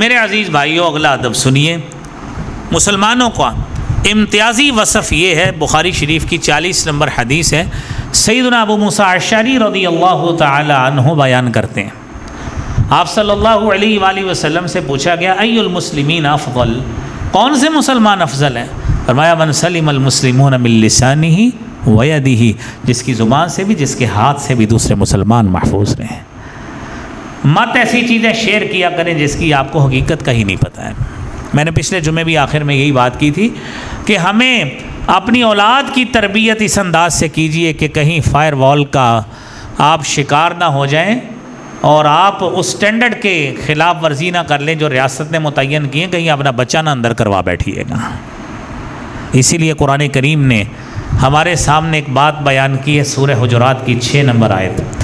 मेरे अज़ीज़ भाइयों, अगला अदब सुनिए। मुसलमानों का इम्तियाज़ी वसफ़ ये है, बुखारी शरीफ की चालीस नंबर हदीस है सईदना अबू मूसा रदी अल्लाह तु बयान करते हैं। आप सल्लल्लाहु अलैहि वसल्लम से पूछा गया अयुलमसलिमिन अफ़ल कौन से मुसलमान अफजल हैं? फरमाया, मन सलीम अलमुसलिमून मिलसानी ही वयदी ही जिसकी ज़ुबान से भी, जिसके हाथ से भी दूसरे मुसलमान महफूज रहें मत ऐसी चीज़ें शेयर किया करें जिसकी आपको हकीकत का ही नहीं पता है। मैंने पिछले जुमे भी आखिर में यही बात की थी कि हमें अपनी औलाद की तरबियत इस अंदाज से कीजिए कि कहीं फायर वॉल का आप शिकार ना हो जाएँ और आप उस स्टैंडर्ड के ख़िलाफ़ वर्जी ना कर लें जो रियासत ने मुतन किए कहीं अपना बच्चा ना अंदर करवा बैठिएगा। इसीलिए कुरान करीम ने हमारे सामने एक बात बयान की है सूर्य हजरात की छः नंबर आयत।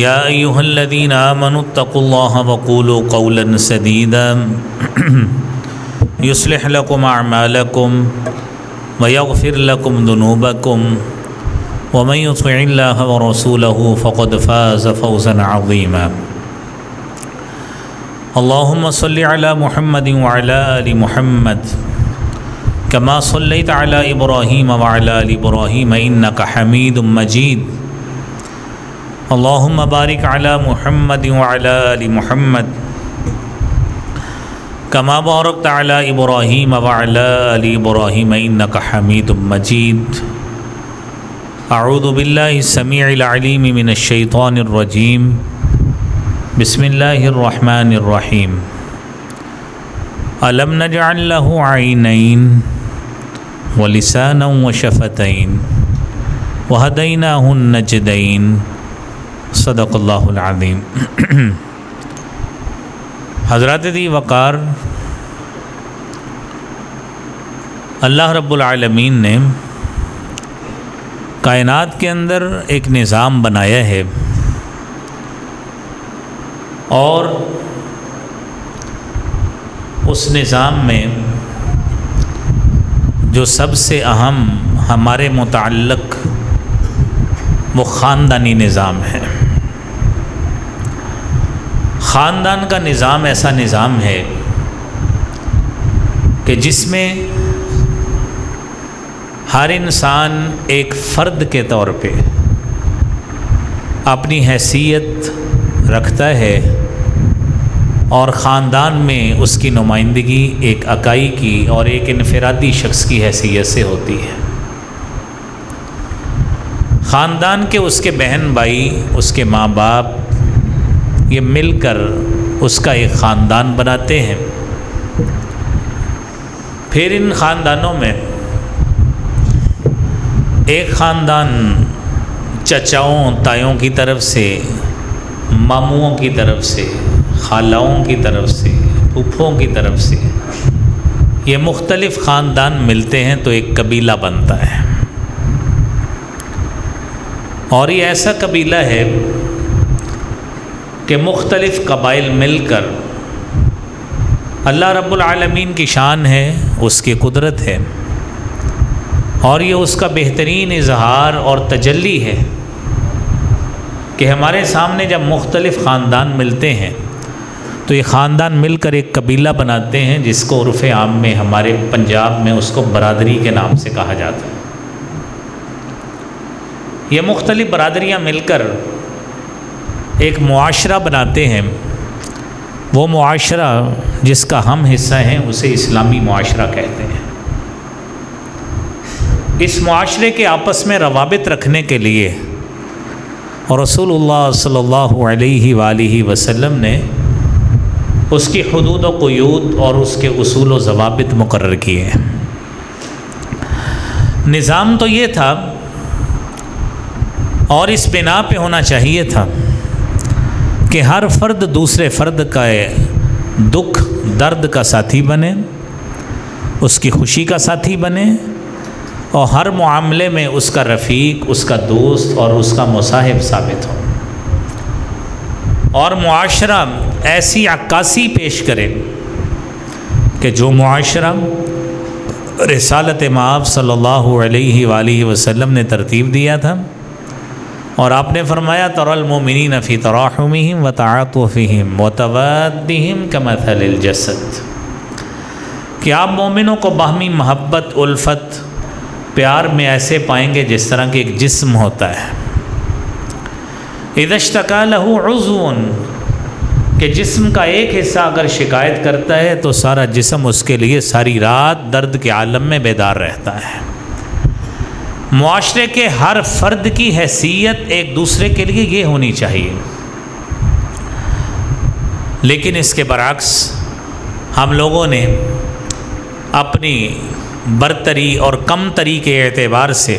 या अयुहल्लदीन आमनुत्तकुल्लाह वक़ूलु क़ौलन सदीदा युस्लिह लकुम अअमालकुम व यग़फिर लकुम दुनूबकुम व मन युति'िल्लाह व रसूलहु फ़क़द फ़ाज़ फ़ौज़न अज़ीमा अल्लाहुम्म सल्लि अला मुहम्मद व अला आलि मुहम्मद कमा सल्लैत अला इब्राहीम व अला आलि इब्राहीम इन्नका हमीदुम अल्लाहुम्म बारिक अला मुहम्मद व अला आलि मुहम्मद। कमा बारकत अला इब्राहीम व अला आलि इब्राहीम, इन्नका हमीदुम मजीद। बिल्लाहि समीइल अलीम लहु ऐनैन व शफतैन। व हदैनाहु नजदैन। सदक़ल्लाहुल अज़ीम हज़रत दी वक़ार अल्लाह रब्बुल आलमीन ने कायनात के अंदर एक निज़ाम बनाया है और उस निज़ाम में जो सबसे अहम हमारे मुतल्लक़ वो ख़ानदानी निज़ाम है ख़ानदान का निज़ाम ऐसा निज़ाम है कि जिसमें हर इंसान एक फ़र्द के तौर पे अपनी हैसियत रखता है और ख़ानदान में उसकी नुमाइंदगी एक अकाई की और एक इनफरादी शख्स की हैसियत से होती है। ख़ानदान के उसके बहन भाई, उसके माँ बाप ये मिलकर उसका एक ख़ानदान बनाते हैं। फिर इन ख़ानदानों में एक ख़ानदान चचाओं, तायों की तरफ़ से, मामुओं की तरफ़ से, खालाओं की तरफ़ से, फूफों की तरफ़ से ये मुख्तलिफ़ ख़ानदान मिलते हैं तो एक कबीला बनता है। और ये ऐसा कबीला है कि मुख्तलिफ़ कबाइल मिलकर अल्लाह रब्बुल आलमीन की शान है, उसकी कुदरत है। और ये उसका बेहतरीन इजहार और तजल्ली है कि हमारे सामने जब मुख्तलिफ़ ख़ानदान मिलते हैं तो ये ख़ानदान मिलकर एक कबीला बनाते हैं, जिसको उर्फ़ आम में, हमारे पंजाब में उसको बरदरी के नाम से कहा जाता है। ये मुख्तलिफ़ बरदरियाँ मिलकर एक मुआशरा बनाते हैं। वो मुआशरा जिसका हम हिस्सा हैं, उसे इस्लामी मुआशरा कहते हैं। इस मुआशरे के आपस में रवाबित रखने के लिए रसूलुल्लाह सल्लल्लाहु अलैहि वसल्लम ने उसकी हदूद क़यूद और उसके असूल जवाबित मुकर किए। हैं निज़ाम तो ये था और इस बिना पे होना चाहिए था। कि हर फ़र्द दूसरे फ़र्द का दुख, दर्द का साथी बने, उसकी खुशी का साथी बने, और हर मामले में उसका रफ़ीक, उसका दोस्त और उसका मुसाहिब साबित हो। और मुआशरा ऐसी अक्कासी पेश करे कि जो मुआशरा रसालत माब सल्लल्लाहु अलैहि वसल्लम ने तरतीब दिया था और आपने फरमाया तरलमिन फ़ी तराहमिम व तातफ़िम व तवदम कमथल जसद. कि आप मोमिनों को बाहमी महब्बत, उल्फत, प्यार में ऐसे पाएँगे जिस तरह के एक जिस्म होता है। इदशतका लहू उज़ून कि जिस्म का एक हिस्सा अगर शिकायत करता है तो सारा जिस्म उसके लिए सारी रात दर्द के आलम में बेदार रहता है। मुआरे के हर फर्द की हैसियत एक दूसरे के लिए ये होनी चाहिए। लेकिन इसके बरक्स हम लोगों ने अपनी बरतरी और कम तरी के एतबार से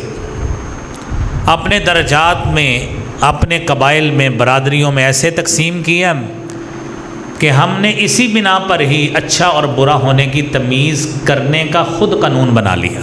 अपने दर्जात में, अपने कबाइल में बरदरीों में ऐसे तकसीम किया कि हमने इसी बिना पर ही अच्छा और बुरा होने की तमीज़ करने का ख़ुद कानून बना लिया।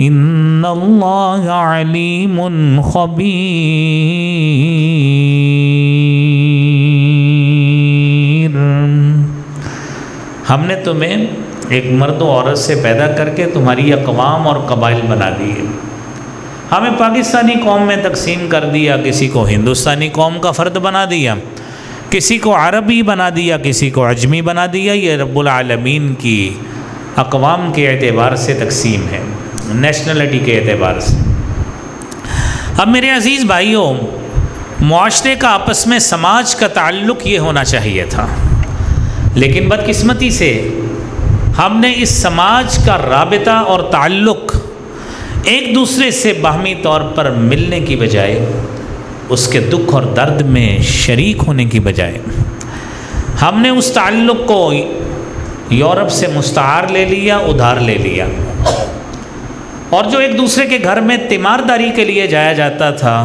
इन अलीम खबीर हमने तुम्हें एक मर्द औरत से पैदा करके तुम्हारी अकवाम और कबाइल बना दिए हमें पाकिस्तानी कौम में तकसीम कर दिया किसी को हिंदुस्तानी कौम का फ़र्द बना दिया किसी को अरबी बना दिया, किसी को अजमी बना दिया, ये रब्बुल की अकवाम के अतबार से तकसीम है, नेशनलिटी के अतबार से। अब मेरे अज़ीज़ भाइयों माशरे का आपस में समाज का ताल्लुक़ ये होना चाहिए था, लेकिन बदकिस्मती से हमने इस समाज का रबता और ताल्लुक़ एक दूसरे से बाहमी तौर पर मिलने की बजाय उसके दुख और दर्द में शरीक होने की बजाय। हमने उस ताल्लुक़ को यूरोप से मुस्तार ले लिया, उधार ले लिया। और जो एक दूसरे के घर में तीमारदारी के लिए जाया जाता था,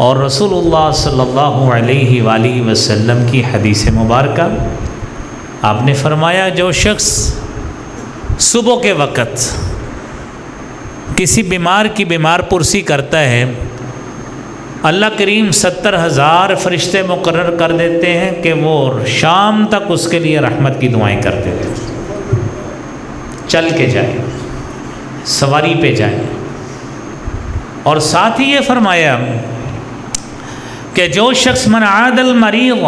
और रसूलुल्लाह सल्लल्लाहु अलैहि वसल्लम की हदीस मुबारक, आपने फरमाया, जो शख्स सुबह के वक़्त किसी बीमार की बीमार पुरसी करता है अल्लाह करीम सत्तर हज़ार फरिश्ते मुकर कर देते हैं कि वो शाम तक उसके लिए रहमत की दुआएँ करते रहते चल के जाए, सवारी पे जाए। और साथ ही ये फरमाया कि जो शख्स मन आदल मरीज़,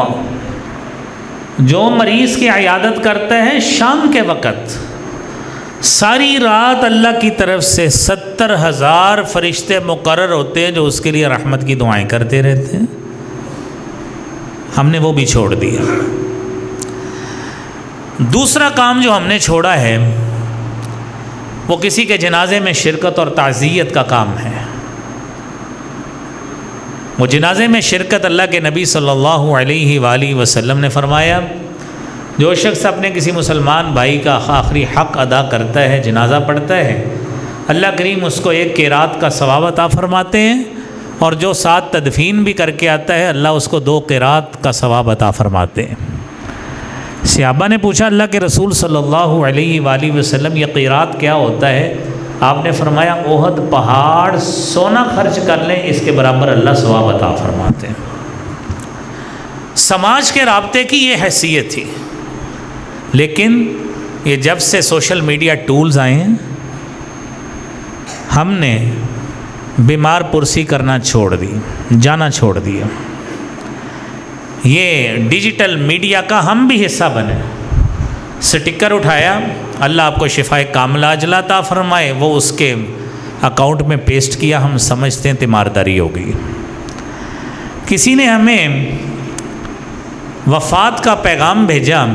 जो मरीज़ की अयादत करता है शाम के वक़्त सारी रात अल्लाह की तरफ़ से सत्तर हज़ार फरिश्ते मुकर होते हैं जो उसके लिए रहमत की दुआएँ करते रहते हैं। हमने वो भी छोड़ दिया। दूसरा काम जो हमने छोड़ा है, वो किसी के जनाजे में शिरकत और ताज़ियत का काम है। वो जनाजे में शिरकत अल्लाह के नबी सल्लल्लाहु अलैहि वसल्लम ने फरमाया जो शख्स अपने किसी मुसलमान भाई का आखिरी हक़ अदा करता है, जनाजा पढ़ता है, अल्लाह करीम उसको एक के रात का सवाब अता फरमाते हैं और जो सात तदफीन भी करके आता है, अल्लाह उसको दो के रात का सवाब अता फरमाते हैं। सियाबा ने पूछा, अल्लाह के रसूल सल्लल्लाहु अलैहि वसल्लम क़ीरात क्या होता है? आपने फरमाया, ओहद पहाड़ सोना खर्च कर लें, इसके बराबर अल्लाह सवाब अता फरमाते हैं। समाज के रबते की ये हैसियत थी। लेकिन ये जब से सोशल मीडिया टूल्स आए हैं, हमने बीमार पुरसी करना छोड़ दी, जाना छोड़ दिया। ये डिजिटल मीडिया का हम भी हिस्सा बने। स्टिकर उठाया, अल्लाह आपको शिफा कामला अजलाता फरमाए, वो उसके अकाउंट में पेस्ट किया, हम समझते हैं तीमारदारी हो गई। किसी ने हमें वफ़ात का पैगाम भेजा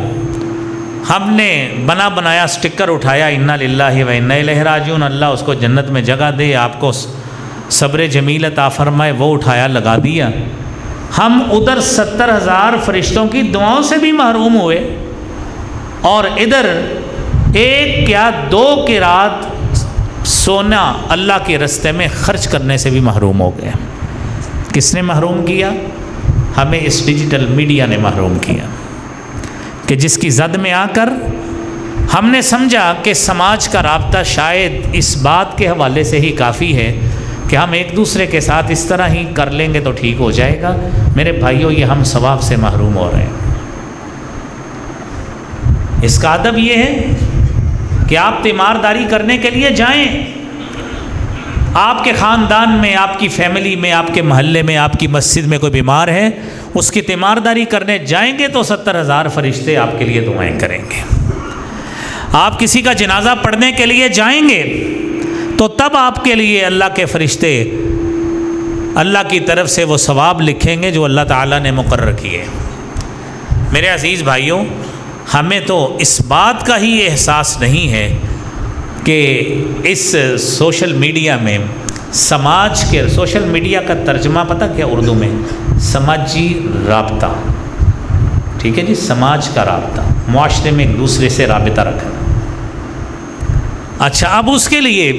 हमने बना बनाया, स्टिकर उठाया, इन्ना लिल्लाहि व इन्ना इलैहि राजिऊन, अल्लाह उसको जन्नत में जगह दे, आपको सब्र जमील अता फरमाए, वो उठाया, लगा दिया। हम उधर सत्तर हज़ार फरिश्तों की दुआओं से भी महरूम हुए और इधर एक क्या दो की रात सोना अल्लाह के रस्ते में खर्च करने से भी महरूम हो गए। किसने महरूम किया? हमें इस डिजिटल मीडिया ने महरूम किया। कि जिसकी जद में आकर हमने समझा कि समाज का रबता शायद इस बात के हवाले से ही काफ़ी है कि हम एक दूसरे के साथ इस तरह ही कर लेंगे तो ठीक हो जाएगा। मेरे भाइयों, ये हम सवाब से महरूम हो रहे हैं। इसका अदब ये है कि आप तीमारदारी करने के लिए जाएँ। आपके ख़ानदान में, आपकी फैमिली में, आपके मोहल्ले में, आपकी मस्जिद में कोई बीमार है, उसकी तीमारदारी करने जाएँगे तो सत्तर हज़ार फरिश्ते आपके लिए दुआएँ करेंगे। आप किसी का जनाजा पढ़ने के लिए जाएँगे तो तब आपके लिए अल्लाह के फरिश्ते, अल्लाह की तरफ़ से वो सवाब लिखेंगे जो अल्लाह ताला ने मुकर किए। मेरे अज़ीज़ भाइयों, हमें तो इस बात का ही एहसास नहीं है कि इस सोशल मीडिया में, समाज के, सोशल मीडिया का तर्जमा पता क्या उर्दू में? समाजी रबता। ठीक है जी? समाज का रबता। माशरे में एक दूसरे से रबता रखना। अच्छा अब उसके लिए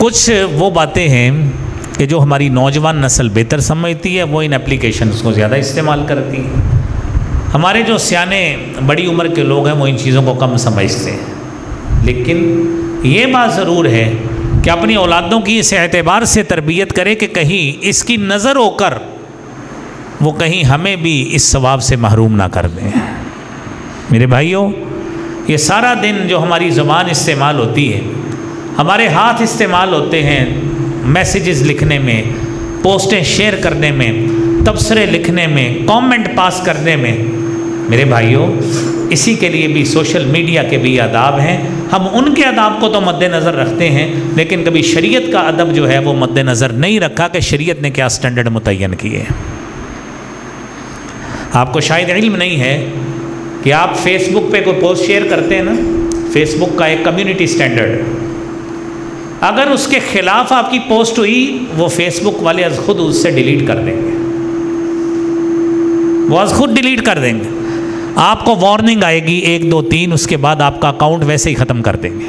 कुछ वो बातें हैं कि जो हमारी नौजवान नस्ल बेहतर समझती है, वो इन एप्लीकेशन को ज़्यादा इस्तेमाल करती है। हमारे जो सियाने, बड़ी उम्र के लोग हैं, वो इन चीज़ों को कम समझते हैं। लेकिन ये बात ज़रूर है कि अपनी औलादों की इस एतबार से तरबियत करें कि कहीं इसकी नज़र होकर वो कहीं हमें भी इस सवाब से महरूम ना कर दें। मेरे भाइयों, ये सारा दिन जो हमारी ज़बान इस्तेमाल होती है, हमारे हाथ इस्तेमाल होते हैं मैसेजेस लिखने में, पोस्टें शेयर करने में, तबसरे लिखने में, कमेंट पास करने में, मेरे भाइयों इसी के लिए भी सोशल मीडिया के भी आदाब हैं। हम उनके अदाब को तो मद्देनज़र रखते हैं, लेकिन कभी शरीयत का अदब जो है वो मद्देनज़र नहीं रखा कि शरीयत ने क्या स्टैंडर्ड मुतन किए आपको शायद इल्म नहीं है कि आप फेसबुक पे कोई पोस्ट शेयर करते हैं ना फेसबुक का एक कम्युनिटी स्टैंडर्ड अगर उसके ख़िलाफ़ आपकी पोस्ट हुई, वो फेसबुक वाले खुद उससे डिलीट कर देंगे। वो आज खुद डिलीट कर देंगे। आपको वार्निंग आएगी, एक, दो, तीन, उसके बाद आपका अकाउंट वैसे ही ख़त्म कर देंगे।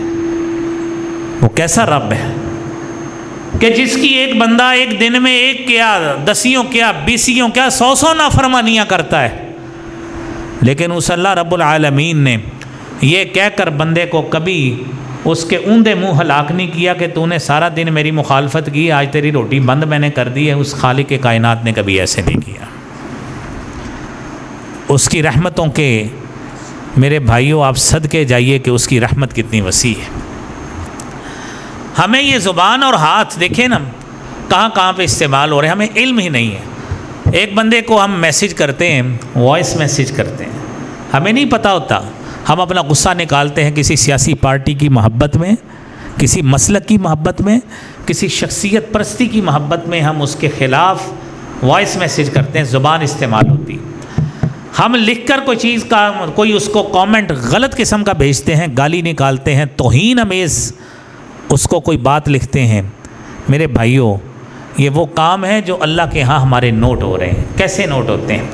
वो कैसा रब है? कि जिसकी एक बंदा एक दिन में एक क्या, दसियों क्या, बीसियों क्या सौ सौ नाफरमानियाँ करता है। लेकिन उस अल्लाह रब्बुल आलमीन ने ये कहकर बंदे को कभी उसके ऊंधे मुँह हलाक नहीं किया कि तूने सारा दिन मेरी मुखालफत की, आज तेरी रोटी बंद मैंने कर दी है, उस खालिक कायनात ने कभी ऐसे नहीं किया। उसकी रहमतों के मेरे भाइयों, आप सद के जाइए कि उसकी रहमत कितनी वसी है। हमें ये ज़ुबान और हाथ, देखें ना, कहाँ कहाँ पे इस्तेमाल हो रहे हैं, हमें इल्म ही नहीं है। एक बंदे को हम मैसेज करते हैं, वॉइस मैसेज करते हैं। हमें नहीं पता होता, हम अपना गुस्सा निकालते हैं किसी सियासी पार्टी की मोहब्बत में, किसी मसलक की मोहब्बत में, किसी शख्सियत परस्ती की मोहब्बत में हम उसके ख़िलाफ़ वॉइस मैसेज करते हैं, ज़ुबान इस्तेमाल होती हम लिख कर कोई चीज़ का, कोई उसको कमेंट गलत किस्म का भेजते हैं, गाली निकालते हैं, तोहन अमेज़, उसको कोई बात लिखते हैं। मेरे भाइयों, ये वो काम है जो अल्लाह के यहाँ हमारे नोट हो रहे हैं। कैसे नोट होते हैं?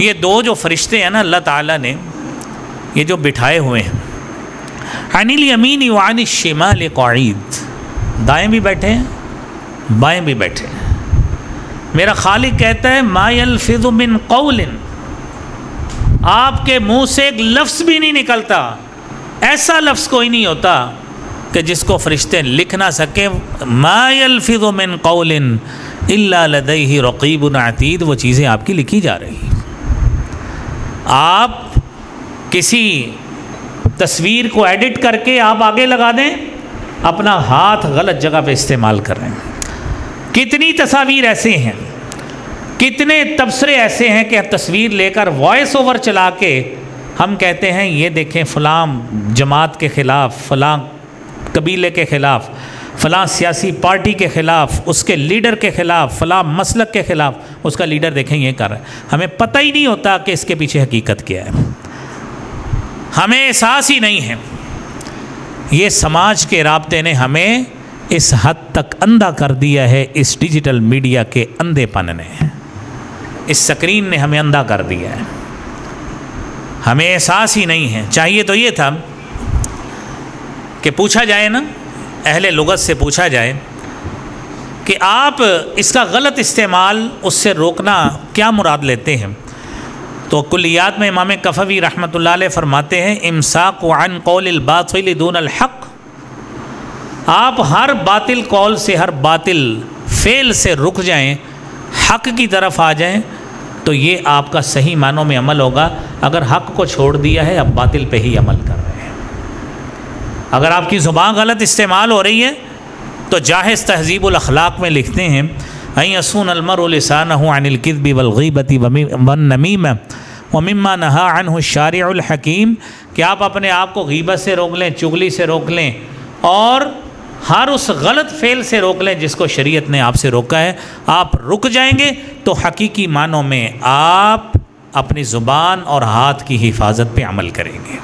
ये दो जो फरिश्ते हैं ना अल्लाह ताला ने ये जो बिठाए हुए हैं अनिल यमीन वान शिमाल कौद दाएँ भी बैठे हैं बाएँ भी बैठे हैं मेरा खालिक कहता है मायल फिजुमिन कौलिन आपके मुँह से एक लफ्ज़ भी नहीं निकलता। ऐसा लफ्ज़ कोई नहीं होता कि जिसको फरिश्ते लिख ना सकें। मायल फिजुमिन कौलिन इल्ला लदई रकीब अतीद, वो चीज़ें आपकी लिखी जा रही आप किसी तस्वीर को एडिट करके आप आगे लगा दें, अपना हाथ गलत जगह पे इस्तेमाल कर रहे हैं। कितनी तस्वीर ऐसे हैं कितने तबसरे ऐसे हैं कि तस्वीर लेकर वॉइस ओवर चला के हम कहते हैं, ये देखें फ़लाम जमात के ख़िलाफ़, फ़लाँ कबीले के ख़िलाफ़, फ़लाँ सियासी पार्टी के ख़िलाफ़, उसके लीडर के ख़िलाफ़, फ़लाँ मसलक के ख़िलाफ़। उसका लीडर देखें, ये कर रहा है। हमें पता ही नहीं होता कि इसके पीछे हकीकत क्या है। हमें एहसास ही नहीं है। ये समाज के रबते ने हमें इस हद तक अंधा कर दिया है, इस डिजिटल मीडिया के अंधेपन ने। इस स्क्रीन ने हमें अंधा कर दिया है। हमें एहसास ही नहीं है। चाहिए तो ये था कि पूछा जाए ना, अहले लगत से पूछा जाए कि आप इसका गलत इस्तेमाल उससे रोकना क्या मुराद लेते हैं? तो कुलियात में इमाम कफ़वी रहमत फरमाते हैं, इमसाक वन कौल बातिल दून हक़। आप हर बातिल कौल से हर बातिल फेल से रुक जाएँ हक़ की तरफ़ आ जाएँ तो ये आपका सही मानों में अमल होगा। अगर हक़ को छोड़ दिया है, अब बातिल पे ही अमल कर रहे हैं। अगर आपकी ज़ुबान गलत इस्तेमाल हो रही है तो जाहिज़ तहजीबुल अखलाक में लिखते हैं अई असून अलमरसान वलगीबती वन नमीम वमिम्मा नहा अन शारहकीम कि आप अपने आप को गीबत से रोक लें, चुगली से रोक लें, और हर उस गलत फेल से रोक लें जिसको शरीयत ने आपसे रोका है। आप रुक जाएँगे तो हकीकी मानों में आप अपनी ज़ुबान और हाथ की हिफाजत पे अमल करेंगे।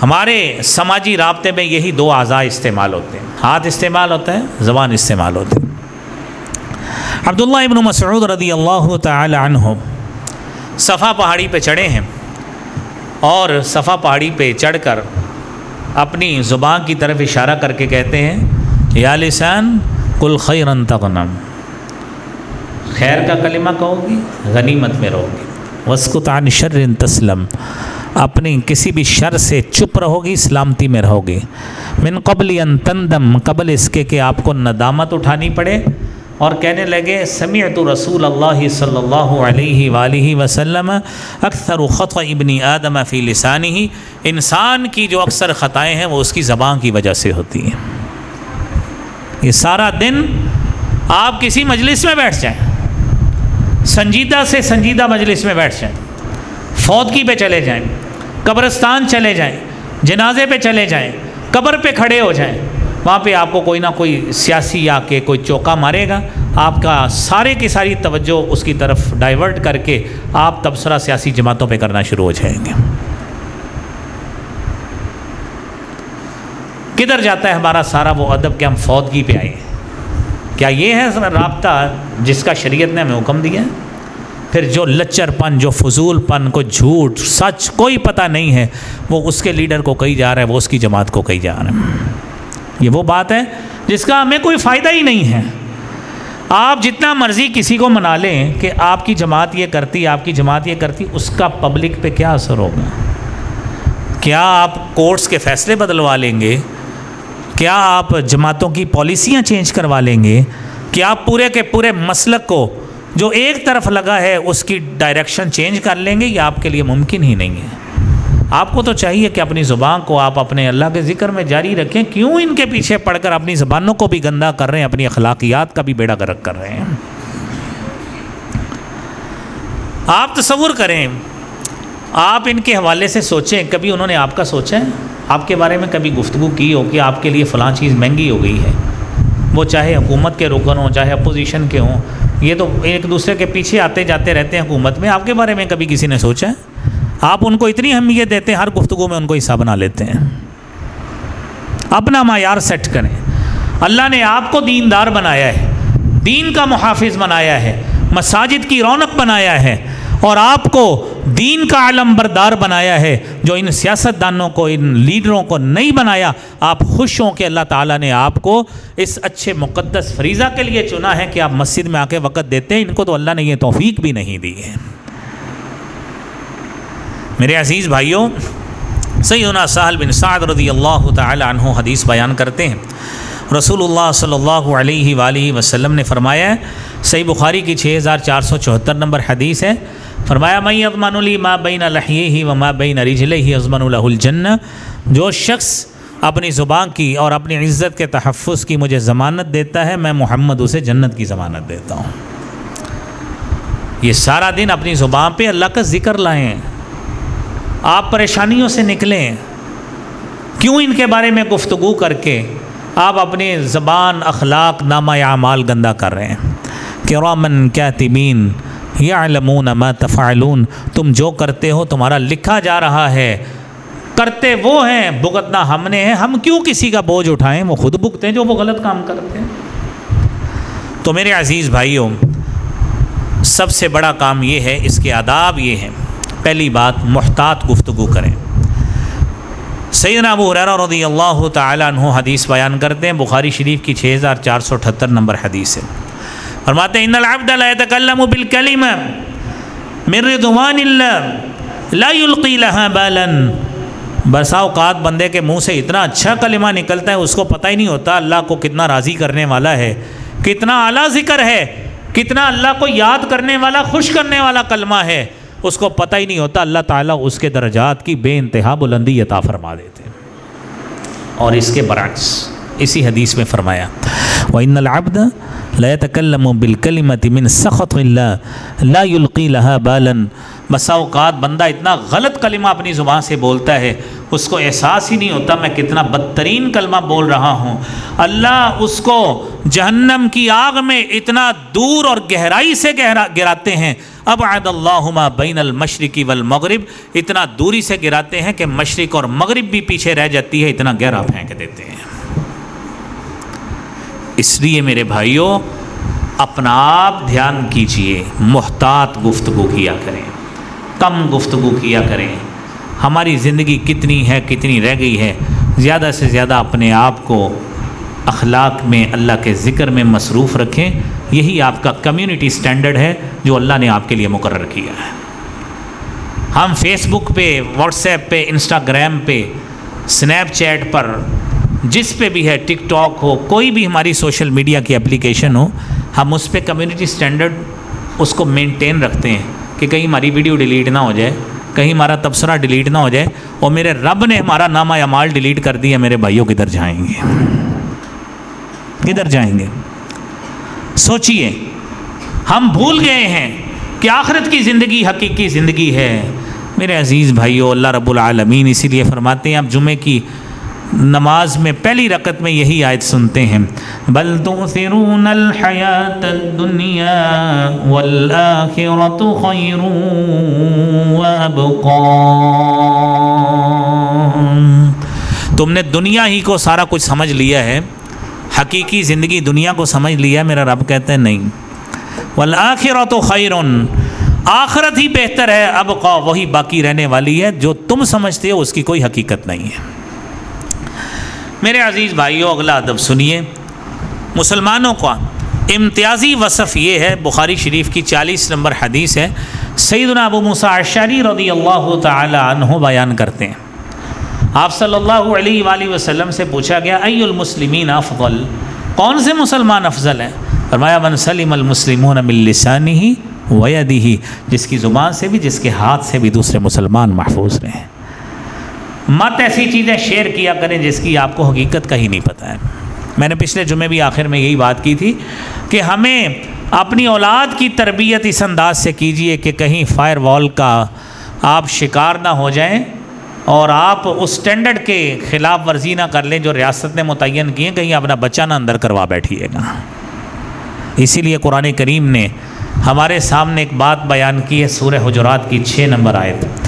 हमारे समाजी रबते में यही दो अज़ा इस्तेमाल होते हैं। हाथ इस्तेमाल होता है, ज़बान इस्तेमाल होती है। अब्दुल्ला इबन मसऊद रदी अल्लाह तहो सफ़ा पहाड़ी पे चढ़े हैं और सफ़ा पहाड़ी पे चढ़कर अपनी ज़ुबान की तरफ़ इशारा करके कहते हैं, या लिसान, कुल खैरन तगनम. खैर का कलिमा कहोगी, गनीमत में रहोगी। वस्कुतान शर तस्लम। अपनी किसी भी शर से चुप रहोगी, सलामती में रहोगी। मिन कबल तंदम, कबल इसके कि आपको नदामत उठानी पड़े और कहने लगे समी तो रसूल अल्लाह सल्लल्लाहु अलैहि वसल्लम अक्सर ख़त इबनी आदम फ़ी लसानी ही इंसान की जो अक्सर ख़ताएँ हैं, वो उसकी ज़बान की वजह से होती हैं। ये सारा दिन आप किसी मजलिस में बैठ जाएँ, संजीदा से संजीदा मजलिस में बैठ जाएँ, फौदगी पे चले जाएँ, कब्रस्तान चले जाएँ, जनाजे पे चले जाएँ, कब्र पे खड़े हो जाएँ वहाँ पे आपको कोई ना कोई सियासी आके कोई चौका मारेगा। आपका सारे की सारी तवज्जो उसकी तरफ़ डाइवर्ट करके आप तबसरा सियासी जमातों पे करना शुरू हो जाएँगे। किधर जाता है हमारा सारा वो अदब कि हम फौदगी पे आए? क्या ये है रबता जिसका शरीयत ने हमें हुक्म दिया? है फिर जो लच्चरपन, जो फजूलपन को झूठ, सच कोई पता नहीं है, वो उसके लीडर को कही जा रहा है, वो उसकी जमात को कही जा रहा है। ये वो बात है जिसका हमें कोई फ़ायदा ही नहीं है। आप जितना मर्ज़ी किसी को मना लें कि आपकी जमात ये करती, आपकी जमात ये करती, उसका पब्लिक पे क्या असर होगा? क्या आप कोर्ट्स के फ़ैसले बदलवा लेंगे? क्या आप जमातों की पॉलिसियाँ चेंज करवा लेंगे? क्या आप पूरे के पूरे मसलक को जो एक तरफ़ लगा है उसकी डायरेक्शन चेंज कर लेंगे? ये आपके लिए मुमकिन ही नहीं है। आपको तो चाहिए कि अपनी ज़ुबान को आप अपने अल्लाह के ज़िक्र में जारी रखें, क्यों इनके पीछे पढ़कर अपनी ज़बानों को भी गंदा कर रहे हैं, अपनी अखलाकियात का भी बेड़ा गर्क कर रहे हैं? आप तस्वुर करें। आप इनके हवाले से सोचें, कभी उन्होंने आपका सोचा है? आपके बारे में कभी गुफ्तु की हो कि आपके लिए फ़लाँ चीज़ महँगी हो गई है? वो चाहे हुकूमत के रुकन हों, चाहे अपोजिशन के हों, ये तो एक दूसरे के पीछे आते जाते रहते हैं हुकूमत में। आपके बारे में कभी किसी ने सोचा है? आप उनको इतनी अहमियत देते हैं, हर गुफ्तु में उनको हिस्सा बना लेते हैं। अपना मैार सेट करें। अल्लाह ने आपको दीनदार बनाया है, दीन का मुहाफिज बनाया है, मसाजिद की रौनक बनाया है, और आपको दीन का आलम बरदार बनाया है, जो इन सियासतदानों को, इन लीडरों को नहीं बनाया। आप खुश हों कि अल्लाह ताला ने आपको इस अच्छे मुक़दस फरीज़ा के लिए चुना है कि आप मस्जिद में आके वक़्त देते हैं। इनको तो अल्लाह ने ये तोफ़ी भी नहीं दी है। मेरे अज़ीज़ भाइयों सैदना साहल बिन साद रदी अल्लाह तु हदीस बयान करते हैं। रसूलुल्लाह सल्लल्लाहु अलैहि वसल्लम ने फरमाया सही बुखारी की छः हज़ार चार सौ चौहत्तर नंबर हदीस है। फरमाया, मई अजमानुली माँ बिन लही व माँ बिन रिजल ही अजमनजन्न जो शख्स अपनी ज़ुबान की और अपनी इज़्ज़त के तहफ़ की मुझे ज़मानत देता है, मैं मोहम्मद उसे जन्नत की ज़मानत देता हूँ। ये सारा दिन अपनी ज़ुबान पे अल्लाह का ज़िक्र लाएँ। आप परेशानियों से निकलें क्यों इनके बारे में गुफ्तु करके आप अपनी ज़बान, अखलाक नामा अमाल गंदा कर रहे हैं? कि रामन क्या तिमीन या अलमून मा तफ़ालून, तुम जो करते हो तुम्हारा लिखा जा रहा है। करते वो हैं, भुगतना हमने हैं। हम क्यों किसी का बोझ उठाएँ? वो खुद भुगते हैं जो वो गलत काम करते हैं। तो मेरे अज़ीज़ भाइयों, सबसे बड़ा काम ये है, इसके आदाब ये हैं। पहली बात, मुहतात गुफ्तु करें। सैदना अबू हुरैरा रदी अल्लाह तु हदीस बयान करते हैं, बुखारी शरीफ की छः हज़ार चार सौ अठहत्तर नंबर हदीस है। फरमाते हैं बिलकलिम मिर्रवान बालन। बसाओकात बंदे के मुँह से इतना अच्छा कलिमा निकलता है, उसको पता ही नहीं होता अल्लाह को कितना राज़ी करने वाला है, कितना आला ज़िक्र है, कितना अल्लाह को याद करने वाला, खुश करने वाला कलमा है। उसको पता ही नहीं होता, अल्लाह ताला उसके दर्जात की बे इंतहा बुलंदी यता फरमा देते और इसके बरक्स, इसी हदीस में फरमाया व इनबद लतकलम बिलकलमत मिन सख़त लायुल्की लहा बालन बसाओकात बंदा इतना गलत कलिमा अपनी ज़ुबान से बोलता है उसको एहसास ही नहीं होता मैं कितना बदतरीन कलमा बोल रहा हूँ अल्लाह उसको जहन्नम की आग में इतना दूर और गहराई से गहरा गिराते हैं अब आदल्लाहुमा बैन मशरक़ी वल इतना दूरी से गिराते हैं कि मशरक़ और मगरब भी पीछे रह जाती है इतना गहरा फेंक देते हैं इसलिए मेरे भाइयों, अपना आप ध्यान कीजिए, मोहतात गुफ्तगु किया करें, कम गुफ्तगु किया करें। हमारी ज़िंदगी कितनी है, कितनी रह गई है, ज़्यादा से ज़्यादा अपने आप को अखलाक में, अल्लाह के ज़िक्र में मसरूफ़ रखें। यही आपका कम्युनिटी स्टैंडर्ड है, जो अल्लाह ने आपके लिए मुकर किया है। हम फेसबुक पे व्हाट्सएप पे इंस्टाग्राम पे स्नैपचैट पर जिस पे भी है टिकटॉक हो, कोई भी हमारी सोशल मीडिया की एप्लीकेशन हो, हम उस पर कम्युनिटी स्टैंडर्ड उसको मेंटेन रखते हैं कि कहीं हमारी वीडियो डिलीट ना हो जाए, कहीं हमारा तबसरा डिलीट ना हो जाए और मेरे रब ने हमारा नामा या माल डिलीट कर दिया, मेरे भाइयों किधर जाएँगे? किधर जाएँगे? सोचिए, हम भूल गए हैं कि आखिरत की ज़िंदगी हकीकी ज़िंदगी है। मेरे अज़ीज़ भाइयों, अल्लाह रब्बुल आलमीन इसीलिए फरमाते हैं, आप जुमे की नमाज़ में पहली रकत में यही आयत सुनते हैं। बल तो हयात दुनिया तुमने दुनिया ही को सारा कुछ समझ लिया है। हकीकी ज़िंदगी दुनिया को समझ लिया मेरा रब कहते हैं नहीं। वल आखिर तो खैर आखरत ही बेहतर है अब कौ वही बाकी रहने वाली है, जो तुम समझते हो, उसकी कोई हकीकत नहीं है। मेरे अज़ीज़ भाइयों, अगला अदब सुनिए। मुसलमानों का इम्तियाज़ी वसफ़ ये है, बुखारी शरीफ की चालीस नंबर हदीस है, सईदना अबू मूसा रदी अल्लाह तह बयान करते हैं। आप सल्लल्लाहु अलैहि वसल्लम से पूछा गया अयुलमसलिमिन अफ़ल कौन से मुसलमान अफजल हैं? फरमाया, मन सलीमसलिमन मिलसानी ही वयदी ही जिसकी ज़ुबान से भी, जिसके हाथ से भी दूसरे मुसलमान महफूज रहें मत ऐसी चीज़ें शेयर किया करें जिसकी आपको हकीकत का ही नहीं पता है। मैंने पिछले जुमे भी आखिर में यही बात की थी कि हमें अपनी औलाद की तरबियत इस अंदाज से कीजिए कि कहीं फायर वॉल का आप शिकार ना हो जाएँ और आप उस स्टैंडर्ड के ख़िलाफ़ वर्जी ना कर लें जो रियासत ने मुतन किए कहीं अपना बच्चा ना अंदर करवा बैठिएगा। इसीलिए कुरान करीम ने हमारे सामने एक बात बयान की है सूर्य हजरात की छः नंबर आयत।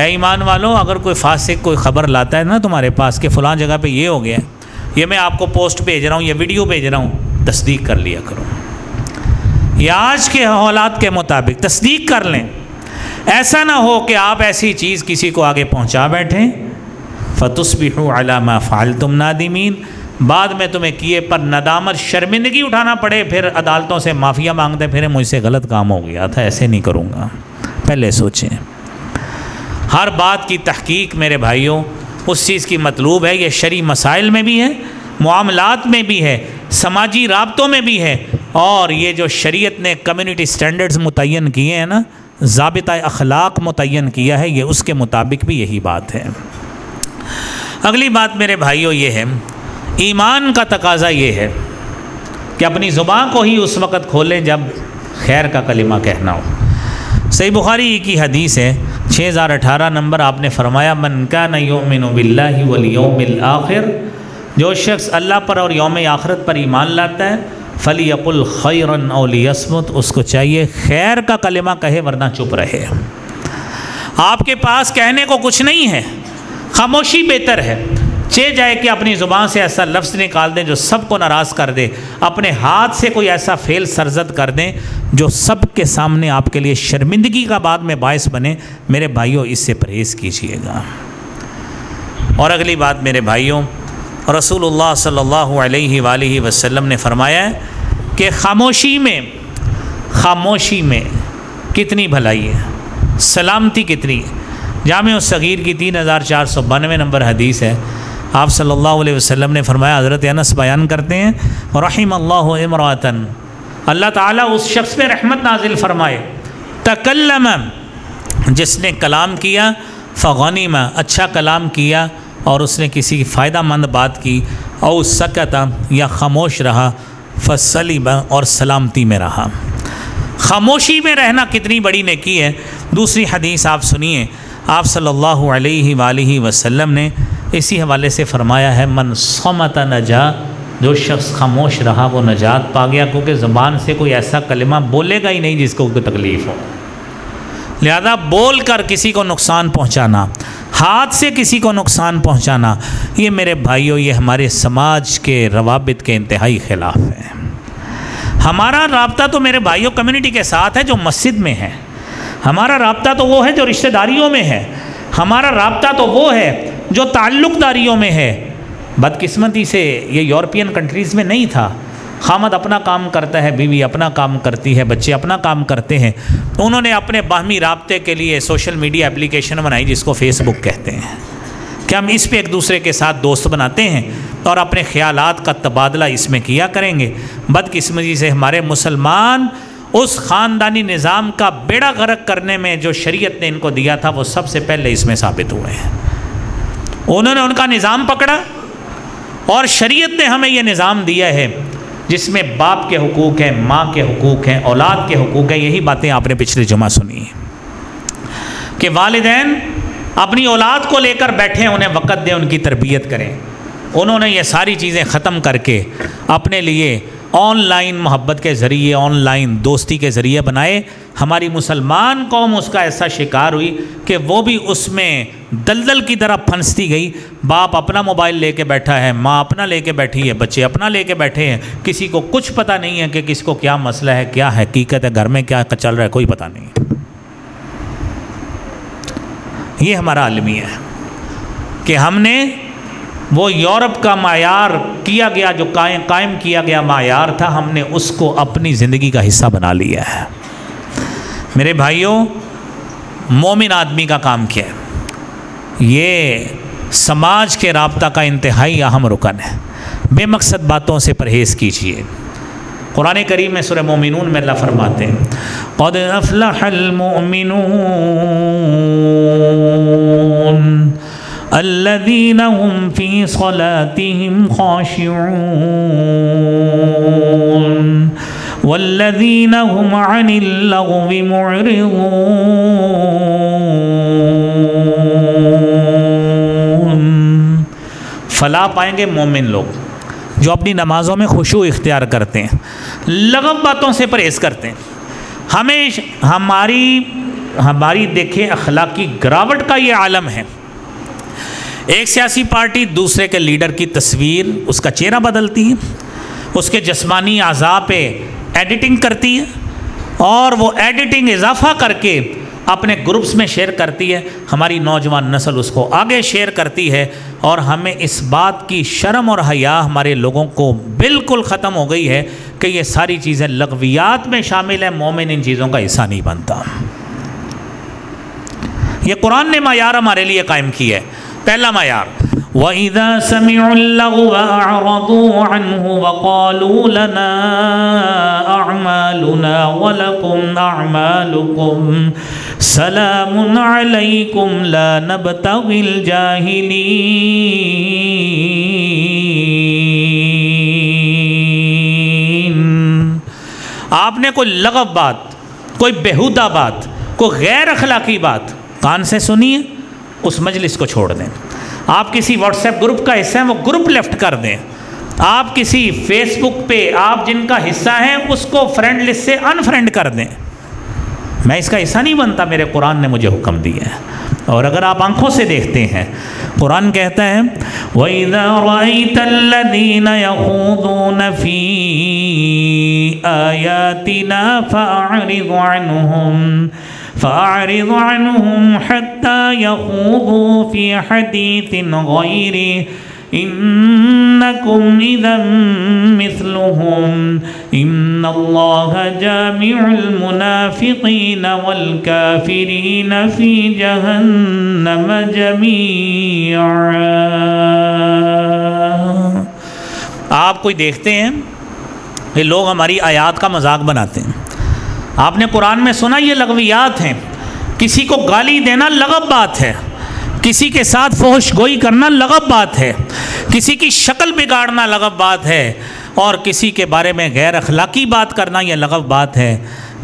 है ईमान वालों, अगर कोई फासिक, कोई ख़बर लाता है ना तुम्हारे पास कि फ़लाँ जगह पे ये हो गया ये मैं आपको पोस्ट भेज रहा हूँ, या वीडियो भेज रहा हूँ, तस्दीक कर लिया करो। या आज के हालात के मुताबिक तस्दीक कर लें। ऐसा ना हो कि आप ऐसी चीज़ किसी को आगे पहुँचा बैठें। फ़तुस्बिहू अलामा फ़ाल तुम नादिमीन। बाद में तुम्हें किए पर नदामत, शर्मिंदगी उठाना पड़े, फिर अदालतों से माफ़िया मांगते, फिर मुझसे गलत काम हो गया था, ऐसे नहीं करूँगा। पहले सोचें। हर बात की तहकीक मेरे भाइयों, उस चीज़ की मतलूब है, ये शरी मसाइल में भी है, मामलात में भी है, समाजी रबतों में भी है, और ये जो शरीयत ने कम्युनिटी स्टैंडर्ड्स मुतन किए हैं ना, ज़ाबिता अखलाक मुतन किया है, ये उसके मुताबिक भी यही बात है। अगली बात मेरे भाइयों ये है, ईमान का तकाजा ये है कि अपनी ज़ुबान को ही उस वक़्त खोलें जब खैर का कलिमा कहना हो। सही बुखारी की हदीस है छः हज़ार अठारह नंबर आपने फरमाया, मन का नयोमिन वलियोमिल आखिर। जो शख्स अल्लाह पर और योम आखरत पर ईमान लाता है फली अपुल खैरन औलियसमत उसको चाहिए, खैर का कलमा कहे वरना चुप रहे। आपके पास कहने को कुछ नहीं है, खामोशी बेहतर है। चे जाए कि अपनी ज़ुबान से ऐसा लफ्ज़ निकाल दें जो सबको नाराज़ कर दे, अपने हाथ से कोई ऐसा फेल सरजद कर दें जो सब के सामने आपके लिए शर्मिंदगी का बाद में बायस बने। मेरे भाइयों, इससे परहेज़ कीजिएगा। और अगली बात मेरे भाइयों, रसूलुल्लाह सल्लल्लाहु अलैहि वसल्लम ने फरमाया कि खामोशी में खामोशी में कितनी भलाई है, सलामती कितनी है। जाम सग़ीर की तीन हज़ार चार सौ बानवे नंबर हदीस है आप सल्लल्लाहु अलैहि वसल्लम ने फरमाया, हज़रत अनस बयान करते हैं रहीम अल्लाह इमरातन। अल्लाह ताला उस शख्स पे रहमत नाजिल फरमाए। तकल्लम, जिसने कलाम किया, फ़गानीमा अच्छा कलाम किया, और उसने किसी फ़ायदा मंद बात की और सकत, या खामोश रहा फसलीबा और सलामती में रहा। खामोशी में रहना कितनी बड़ी नेकी है। दूसरी हदीस आप सुनिए। आप सल्लल्लाहु अलैहि वसल्लम ने इसी हवाले से फरमाया है, मन सोमत नजा जो शख्स खामोश रहा, वो नजात पा गया, क्योंकि ज़बान से कोई ऐसा कलमा बोलेगा ही नहीं जिसको कोई तकलीफ़ हो। लिहाजा बोल कर किसी को नुकसान पहुंचाना, हाथ से किसी को नुकसान पहुंचाना, ये मेरे भाइयों, ये हमारे समाज के रवाबित के इंतहाई ख़िलाफ़ है। हमारा रबता तो मेरे भाइयों कम्युनिटी के साथ है जो मस्जिद में है। हमारा रबता तो वो है जो रिश्तेदारियों में है। हमारा रबता तो वो है जो ताल्लुकदारियों में है, बदकिस्मती से ये यूरोपियन कंट्रीज़ में नहीं था। खामद अपना काम करता है, बीवी अपना काम करती है, बच्चे अपना काम करते हैं। तो उन्होंने अपने बाहमी रबते के लिए सोशल मीडिया एप्लीकेशन बनाई जिसको फेसबुक कहते हैं। कि हम इस पे एक दूसरे के साथ दोस्त बनाते हैं और अपने ख्याल का तबादला इसमें किया करेंगे? बदकिस्मती से हमारे मुसलमान उस ख़ानदानी निज़ाम का बेड़ा गर्क करने में जो शरीयत ने इनको दिया था, वो सबसे पहले इसमें साबित हुए हैं। उन्होंने उनका निज़ाम पकड़ा और शरीयत ने हमें यह निज़ाम दिया है, जिसमें बाप के हकूक़ हैं, माँ के हकूक़ हैं, औलाद के हकूक़ हैं, यही बातें आपने पिछले जुमा सुनी हैं। कि वालदेन अपनी औलाद को लेकर बैठें उन्हें वक़्त दें, उनकी तरबियत करें। उन्होंने ये सारी चीज़ें ख़त्म करके अपने लिए ऑनलाइन मोहब्बत के ज़रिए, ऑनलाइन दोस्ती के ज़रिए बनाए। हमारी मुसलमान कौम, उसका ऐसा शिकार हुई कि वो भी उसमें दलदल की तरह फंसती गई। बाप अपना मोबाइल लेके बैठा है, माँ अपना लेके बैठी है, बच्चे अपना लेके बैठे हैं। किसी को कुछ पता नहीं है कि किसको क्या मसला है, क्या हकीकत है, घर में क्या चल रहा है, कोई पता नहीं ये हमारा आलमी है कि हमने वो यूरोप का मायार किया गया, जो कायम कायम किया गया मायार था, हमने उसको अपनी ज़िंदगी का हिस्सा बना लिया है। मेरे भाइयों, मोमिन आदमी का काम क्या है? ये समाज के रबता का इंतहाई अहम रुकन है। बेमकसद बातों से परहेज़ कीजिए। कुरान करीम में सुर मोमिन में अल्लाह फरमाते हैं अल्लदीनहुम फ़ी सलातिहिम खाशिऊन वल्लदीन हुम अनिल लघवी फला पाएँगे मोमिन लोग जो अपनी नमाज़ों में खुशू इख्तियार करते हैं लगभ बातों से परहेज करते हैं हमें हमारी हमारी देखे अखलाकी गिरावट का ये आलम है एक सियासी पार्टी दूसरे के लीडर की तस्वीर, उसका चेहरा बदलती है, उसके जस्मानी अज़ा पे एडिटिंग करती है, और वो एडिटिंग इजाफा करके अपने ग्रुप्स में शेयर करती है। हमारी नौजवान नस्ल उसको आगे शेयर करती है, और हमें इस बात की शर्म और हया हमारे लोगों को बिल्कुल ख़त्म हो गई है कि ये सारी चीज़ें लगवियात में शामिल है। मोमिन इन चीज़ों का हिस्सा नहीं बनता। ये कुरान ने मैार हमारे लिए कायम किया है। पहला मैार वईदा अलैकुम ला नबतगिल जाहिलीन। आपने कोई लगब बात कोई बेहुदा बात कोई गैर अखलाकी बात कान से सुनिए। उस मजलिस को छोड़ दें। आप किसी व्हाट्सएप ग्रुप का हिस्सा है, वो ग्रुप लेफ़्ट कर दें। आप किसी फेसबुक पे आप जिनका हिस्सा हैं, उसको फ्रेंड लिस्ट से अनफ्रेंड कर दें। मैं इसका हिस्सा नहीं बनता, मेरे कुरान ने मुझे हुक्म दिया है। और अगर आप आँखों से देखते हैं, कुरान कहता है फ़ी आयातिना इन्नकुम इदम मिस्लुहुम इन्नल्लाह जामिउल मुनाफिकीन वल काफिरीन फ़ी जहन्नम जमीआ आप कोई देखते हैं? ये लोग हमारी आयात का मज़ाक बनाते हैं। आपने कुरान में सुना ये लगवियात हैं। किसी को गाली देना लगब बात है। किसी के साथ फोहश गोई करना लगब बात है, किसी की शक्ल बिगाड़ना लगब बात है, और किसी के बारे में गैर अखलाकी बात करना यह लगब बात है।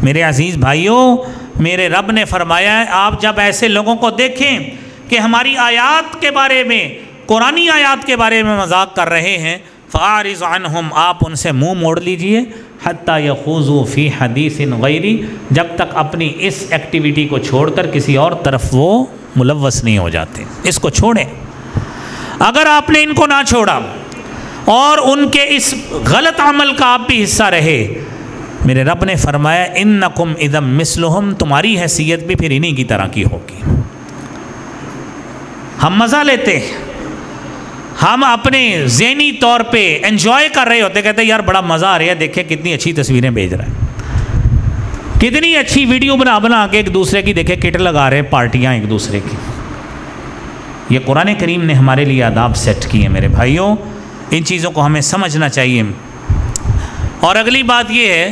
मेरे अज़ीज़ भाइयों, मेरे रब ने फरमाया है, आप जब ऐसे लोगों को देखें कि हमारी आयात के बारे में, कुरानी आयात के बारे में मज़ाक कर रहे हैं, फ़ारिज़ हम आप उनसे मुँह मोड़ लीजिए। हती यखूज़ू फ़ी हदीस गैरी, जब तक अपनी इस एक्टिविटी को छोड़कर किसी और तरफ़ वो मुलवस नहीं हो जाते। इसको छोड़ें। अगर आपने इनको ना छोड़ा और उनके इस गलत अमल का आप भी हिस्सा रहे, मेरे रब ने फरमाया इन नकुम इदम मिसलहम, तुम्हारी हैसियत भी फिर इन्हीं की तरह की होगी। हम मज़ा लेते हैं। हम अपने जहनी तौर पे एंजॉय कर रहे होते, कहते यार, बड़ा मज़ा आ रहा है, देखे कितनी अच्छी तस्वीरें भेज रहा है। कितनी अच्छी वीडियो बना बना के एक दूसरे की देखे किट लगा रहे पार्टियाँ एक दूसरे की। ये कुरान करीम ने हमारे लिए आदाब सेट किए मेरे भाइयों। इन चीज़ों को हमें समझना चाहिए। और अगली बात यह है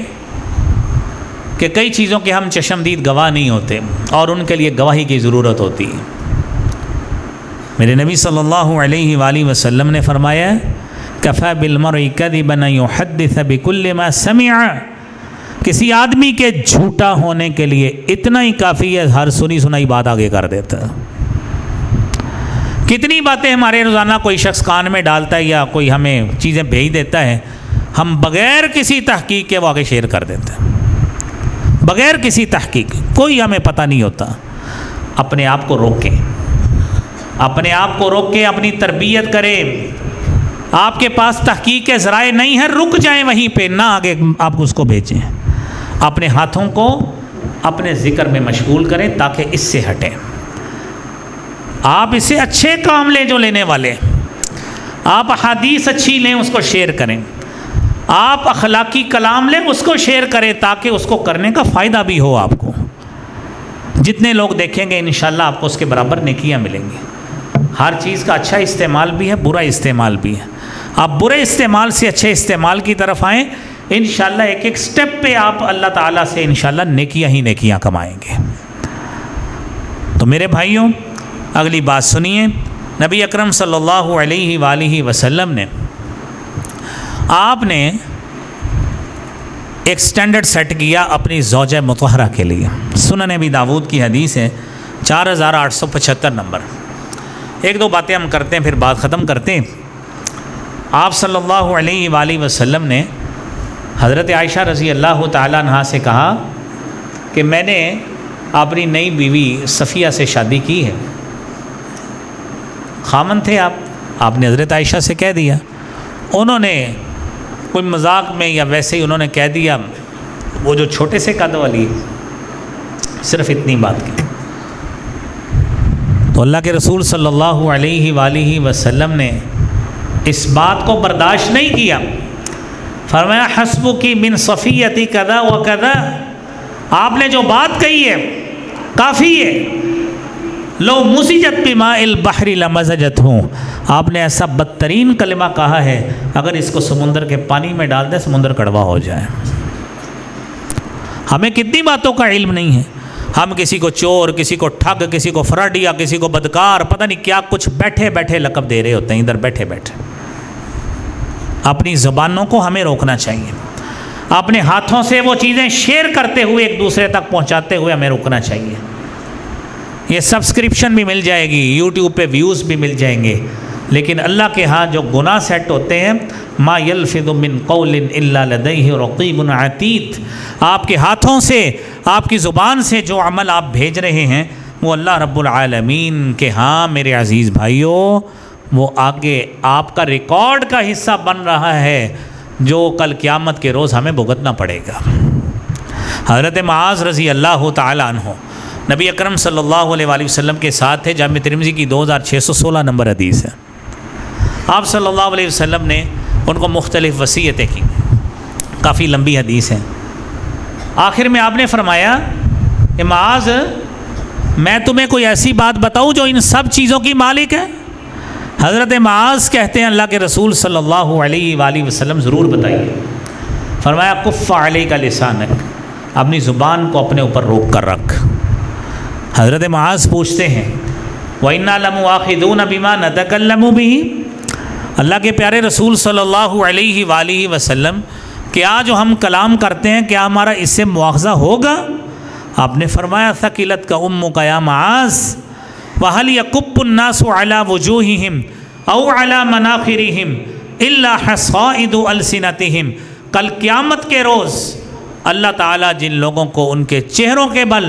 कि कई चीज़ों के हम चशमदीद गवाह नहीं होते और उनके लिए गवाही की ज़रूरत होती है। मेरे नबी सल्लल्लाहु अलैहि वसल्लम ने फरमाया कफ़ा बिलमर कदिबन युहद्दिस बिकुल्ल मा समिआ किसी आदमी के झूठा होने के लिए इतना ही काफ़ी है, हर सुनी सुनाई बात आगे कर देता कितनी बातें हमारे रोज़ाना कोई शख्स कान में डालता है या कोई हमें चीज़ें भेज देता है, हम बग़ैर किसी तहकीक के वो आगे शेयर कर देते हैं। बग़ैर किसी तहकीक, कोई हमें पता नहीं होता। अपने आप को रोकें। अपने आप को रोक, अपनी तरबियत करें। आपके पास तहकीक के ज़राए नहीं है, रुक जाएँ वहीं पे, ना आगे आप उसको भेजें। अपने हाथों को अपने ज़िक्र में मशगूल करें ताकि इससे हटें। आप इसे अच्छे काम लें जो लेने वाले आप हदीस अच्छी लें, उसको शेयर करें। आप अखलाकी कलाम लें, उसको शेयर करें ताकि उसको करने का फ़ायदा भी हो आपको। जितने लोग देखेंगे इन आपको उसके बराबर नेकियाँ मिलेंगी। हर चीज़ का अच्छा इस्तेमाल भी है, बुरा इस्तेमाल भी है। आप बुरे इस्तेमाल से अच्छे इस्तेमाल की तरफ़ आएँ इन एक एक स्टेप पे आप अल्लाह ताला से इन नेकियाँ ही नेकियाँ कमाएँगे। तो मेरे भाइयों, अगली बात सुनिए। नबी अकरम सल्लल्लाहु अलैहि वसल्लम ने आपने एक स्टैंडर्ड सेट किया अपनी जौज मतहरा के लिए। सुनन नबी दाऊद की हदीस है, चार हज़ार आठ सौ पचहत्तर नंबर। एक दो बातें हम करते हैं, फिर बात ख़त्म करते हैं। आप सल्लल्लाहु अलैहि वसल्लम ने हज़रत आयशा रज़ी अल्लाह तहा से कहा कि मैंने अपनी नई बीवी सफ़िया से शादी की है। खामन थे आप। आपने हज़रत आयशा से कह दिया। उन्होंने कोई मज़ाक में या वैसे ही उन्होंने कह दिया, वो जो छोटे से कद वाली सिर्फ़ इतनी बात की। तो अल्लाह के रसूल सल्लल्लाहु अलैहि वसल्लम ने इस बात को बर्दाश्त नहीं किया। फरमाया हसबु की मिन सफ़ीयती कदा व कदा। आपने जो बात कही है, काफ़ी है। लो मुसीजत पिमा बहरी लमजत हूँ। आपने ऐसा बदतरीन कलमा कहा है, अगर इसको समुंदर के पानी में डाल दें, समुंदर कड़वा हो जाए। हमें कितनी बातों का इल्म नहीं है। हम किसी को चोर, किसी को ठग, किसी को फ्रडिया, किसी को बदकार, पता नहीं क्या कुछ बैठे बैठे लकब दे रहे होते हैं, इधर बैठे बैठे अपनी ज़बानों को हमें रोकना चाहिए। अपने हाथों से वो चीज़ें शेयर करते हुए एक दूसरे तक पहुंचाते हुए हमें रोकना चाहिए। ये सब्सक्रिप्शन भी मिल जाएगी यूट्यूब पे व्यूज़ भी मिल जाएँगे। लेकिन अल्लाह के यहाँ जो गुनाह सेट होते हैं, मा यलफ़िन कौलिन रकीबन अतीत। आपके हाथों से, आपकी ज़ुबान से जो अमल आप भेज रहे हैं, वो अल्लाह रब्बुल आलमीन के हाँ मेरे अज़ीज़ भाइयों वो आगे आपका रिकॉर्ड का हिस्सा बन रहा है, जो कल क़्यामत के रोज़ हमें भुगतना पड़ेगा। हज़रत माज रज़ी अल्लाह तहो नबी अकरम सल्लल्लाहु अलैहि वसल्लम के साथ थे, जाम तिरमजी की 2616 नंबर हदीस है। आप सल्लल्लाहु अलैहि वसल्लम ने उनको मुख्तलिफ़ वसीयतें की। काफ़ी लंबी हदीस हैं। आखिर में आपने फरमाया कि माज, मैं तुम्हें कोई ऐसी बात बताऊँ जो इन सब चीज़ों की मालिक है? हज़रत माज कहते हैं, अल्लाह के रसूल सल्लल्लाहु अलैहि वसल्लम ज़रूर बताइए। फरमाया कुफ़ का लिसानक, अपनी ज़ुबान को अपने ऊपर रोक कर रख। हज़रत माज पूछते हैं वन्ना लमु आखिदून बिमा नतकल्लमु भी अल्लाह के प्यारे रसूल सल्लल्लाहु अलैहि वसल्लम, क्या जो हम कलाम करते हैं, क्या हमारा इससे मुआवजा होगा? आपने फरमाया, सकीलत का उम्म का या माज वहल यकुब्बुन्नास अला वजूहिहिम औ अला कल क़यामत के रोज़ अल्लाह ताला जिन लोगों को उनके चेहरों के बल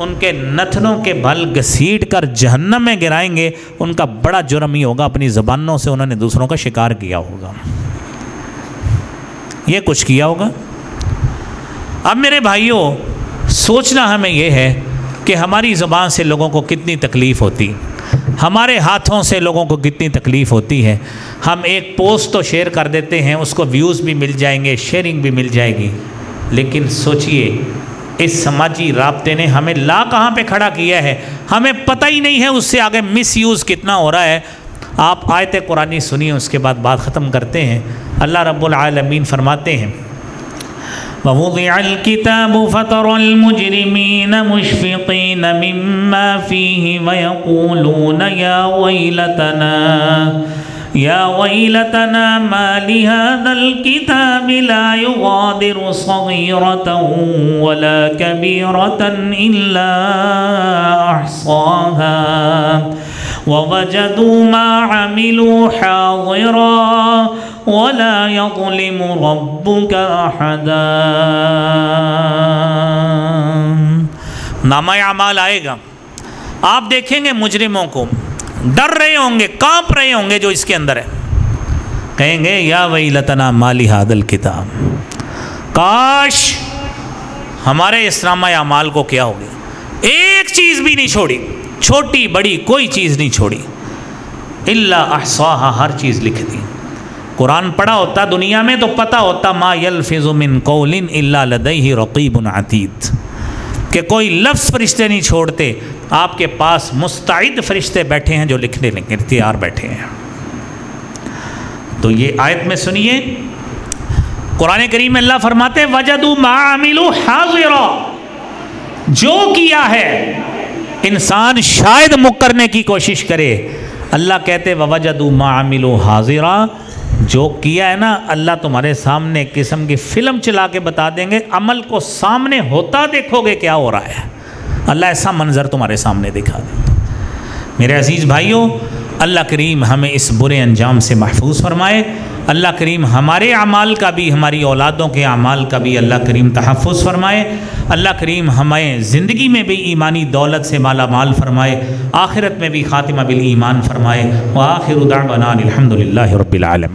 उनके नथनों के बल घसीट कर जहन्नम में गिराएँगे उनका बड़ा जुर्म ही होगा अपनी ज़बानों से उन्होंने दूसरों का शिकार किया होगा ये कुछ किया होगा अब मेरे भाइयों सोचना हमें यह है कि हमारी ज़बान से लोगों को कितनी तकलीफ़ होती, हमारे हाथों से लोगों को कितनी तकलीफ़ होती है। हम एक पोस्ट तो शेयर कर देते हैं, उसको व्यूज़ भी मिल जाएँगे, शेयरिंग भी मिल जाएगी। लेकिन सोचिए, इस समाजी रबते ने हमें ला कहाँ पे खड़ा किया है? हमें पता ही नहीं है उससे आगे मिस यूज़ कितना हो रहा है। आप आयत कुरानी सुनिए, उसके बाद बात ख़त्म करते हैं। अल्लाह रब्बुल आलमीन फरमाते हैं वक़िताब फ़तरमजरमीन मुशफ़ीन मम्मा फ़ी वयक़ूलून या वैलतना या वैलतना माली हादल किताब ला युगादिरु सगीरतन वला कबीरतन इल्ला अहसाहा ववजदू मा अमिलू हाज़िरा वला यज़लिमु रब्बुका अहदा नामा अमाल आएगा आप देखेंगे मुजरिमों को डर रहे होंगे काँप रहे होंगे जो इसके अंदर है कहेंगे या वही लतना माली हादल किताब काश हमारे इस इस्लामा अमाल को क्या हो गया एक चीज़ भी नहीं छोड़ी छोटी बड़ी कोई चीज़ नहीं छोड़ी इल्ला अहसाहा हर चीज़ लिख दी कुरान पढ़ा होता, दुनिया में तो पता होता, मा यल फिजुमिन कौलिन इल्ला लदई रकीबन अतीत। कि कोई लफ्ज़ फरिश्ते नहीं छोड़ते। आपके पास मुस्तैद फरिश्ते बैठे हैं जो लिखने लेंगे तैयार बैठे हैं। तो ये आयत में सुनिए। कुरान करीम में अल्लाह फरमाते वजदू मामिलू हाजिरा। जो किया है, इंसान शायद मुकरने की कोशिश करे। अल्लाह कहते वजदू मामिलू हाजिरा। जो किया है ना, अल्लाह तुम्हारे सामने किस्म की फ़िल्म चला के बता देंगे। अमल को सामने होता देखोगे क्या हो रहा है। अल्लाह ऐसा मंज़र तुम्हारे सामने दिखा दे। मेरे अज़ीज़ भाइयों, अल्लाह करीम हमें इस बुरे अंजाम से महफूज फरमाए। अल्लाह करीम हमारे अमाल का भी, हमारी औलादों के अमाल का भी अल्लाह करीम तहफ़ फरमाए। अल्लाह करीम हमें ज़िंदगी में भी ईमानी दौलत से माला माल फरमाए। आखिरत में भी ख़ातिमा बिल ईमान फरमाए। व आखिर उदाबना अलहमदिल्ला रबालम